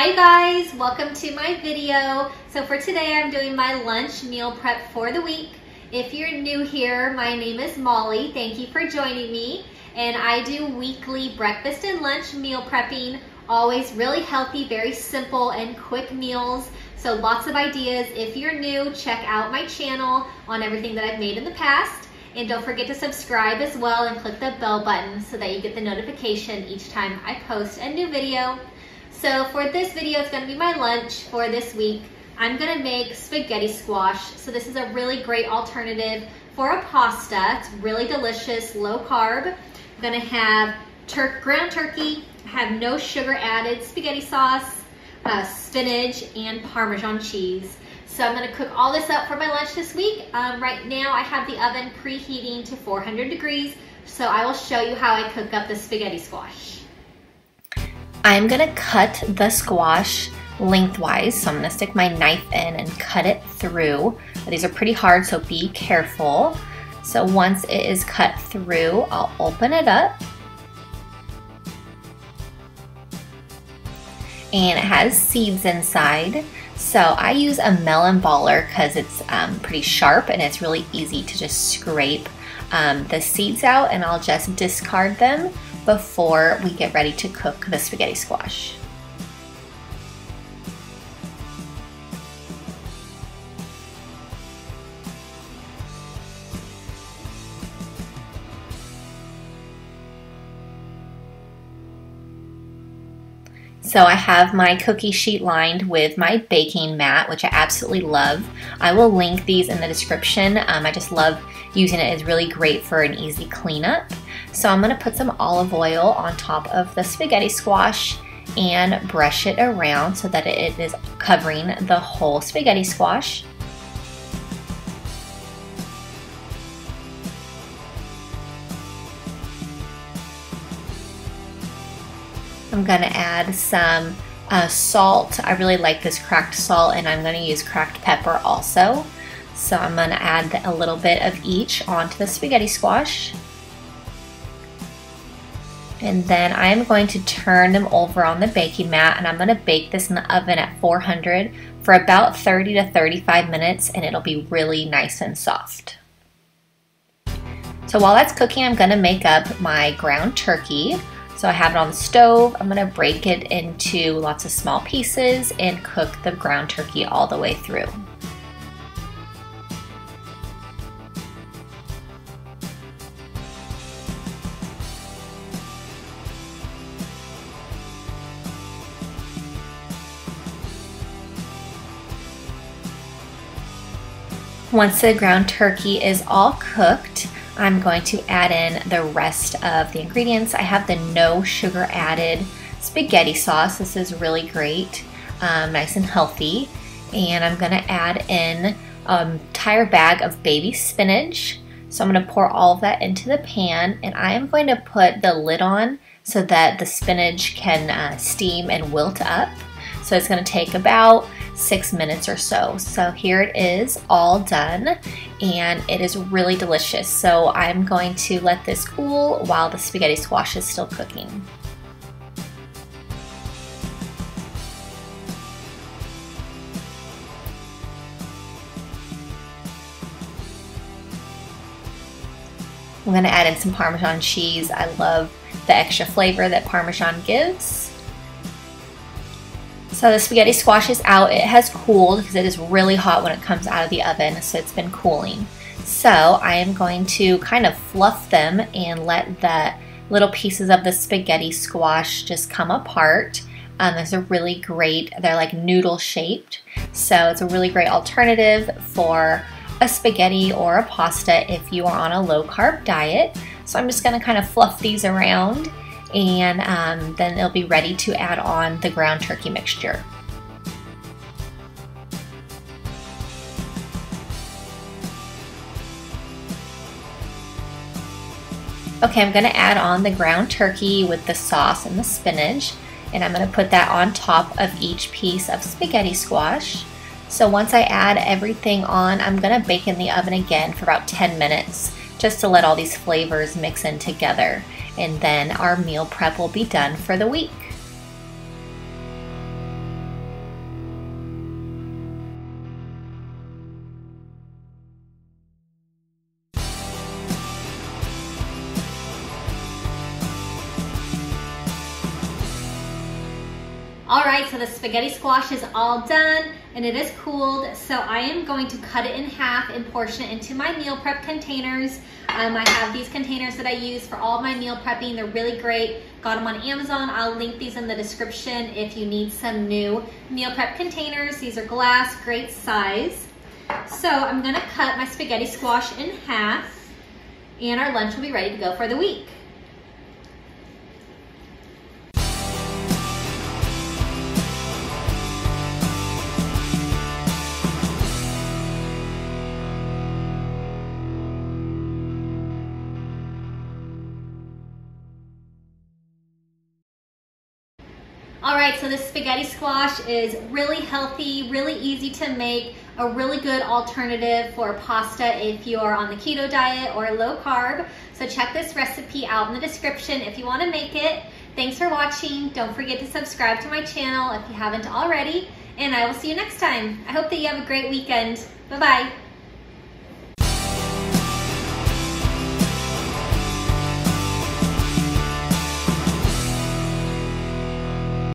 Hi guys, welcome to my video. So for today I'm doing my lunch meal prep for the week. If you're new here, my name is Molly. Thank you for joining me. And I do weekly breakfast and lunch meal prepping. Always really healthy, very simple and quick meals. So lots of ideas. If you're new, check out my channel on everything that I've made in the past. And don't forget to subscribe as well and click the bell button so that you get the notification each time I post a new video. So for this video, it's gonna be my lunch for this week. I'm gonna make spaghetti squash. So this is a really great alternative for a pasta. It's really delicious, low carb. I'm gonna have tur ground turkey, have no sugar added, spaghetti sauce, uh, spinach, and Parmesan cheese. So I'm gonna cook all this up for my lunch this week. Um, right now I have the oven preheating to 400 degrees, so I will show you how I cook up the spaghetti squash. I'm gonna cut the squash lengthwise. So I'm gonna stick my knife in and cut it through. These are pretty hard, so be careful. So once it is cut through, I'll open it up. And it has seeds inside. So I use a melon baller because it's um, pretty sharp and it's really easy to just scrape um, the seeds out and I'll just discard them before we get ready to cook the spaghetti squash. So I have my cookie sheet lined with my baking mat, which I absolutely love. I will link these in the description. Um, I just love using it. It's really great for an easy cleanup. So I'm gonna put some olive oil on top of the spaghetti squash and brush it around so that it is covering the whole spaghetti squash. I'm gonna add some uh, salt. I really like this cracked salt and I'm gonna use cracked pepper also. So I'm gonna add a little bit of each onto the spaghetti squash. And then I am going to turn them over on the baking mat and I'm going to bake this in the oven at 400 for about 30 to 35 minutes and it'll be really nice and soft. So while that's cooking, I'm going to make up my ground turkey. So I have it on the stove. I'm going to break it into lots of small pieces and cook the ground turkey all the way through. Once the ground turkey is all cooked, I'm going to add in the rest of the ingredients. I have the no sugar added spaghetti sauce. This is really great, um, nice and healthy. And I'm gonna add in an entire bag of baby spinach. So I'm gonna pour all of that into the pan and I am going to put the lid on so that the spinach can uh, steam and wilt up. So it's gonna take about six minutes or so. So here it is all done and it is really delicious. So I'm going to let this cool while the spaghetti squash is still cooking. I'm gonna add in some Parmesan cheese. I love the extra flavor that Parmesan gives. So the spaghetti squash is out. It has cooled because it is really hot when it comes out of the oven, so it's been cooling. So I am going to kind of fluff them and let the little pieces of the spaghetti squash just come apart. Um, there's a really great, they're like noodle shaped. So it's a really great alternative for a spaghetti or a pasta if you are on a low carb diet. So I'm just gonna kind of fluff these around and um, then it'll be ready to add on the ground turkey mixture. Okay, I'm gonna add on the ground turkey with the sauce and the spinach, and I'm gonna put that on top of each piece of spaghetti squash. So once I add everything on, I'm gonna bake in the oven again for about 10 minutes, just to let all these flavors mix in together and then our meal prep will be done for the week. All right, so the spaghetti squash is all done and it is cooled. So I am going to cut it in half and portion it into my meal prep containers. Um, I have these containers that I use for all my meal prepping. They're really great. Got them on Amazon. I'll link these in the description if you need some new meal prep containers. These are glass, great size. So I'm gonna cut my spaghetti squash in half and our lunch will be ready to go for the week. All right, so this spaghetti squash is really healthy, really easy to make, a really good alternative for pasta if you are on the keto diet or low carb. So check this recipe out in the description if you wanna make it. Thanks for watching. Don't forget to subscribe to my channel if you haven't already, and I will see you next time. I hope that you have a great weekend. Bye-bye.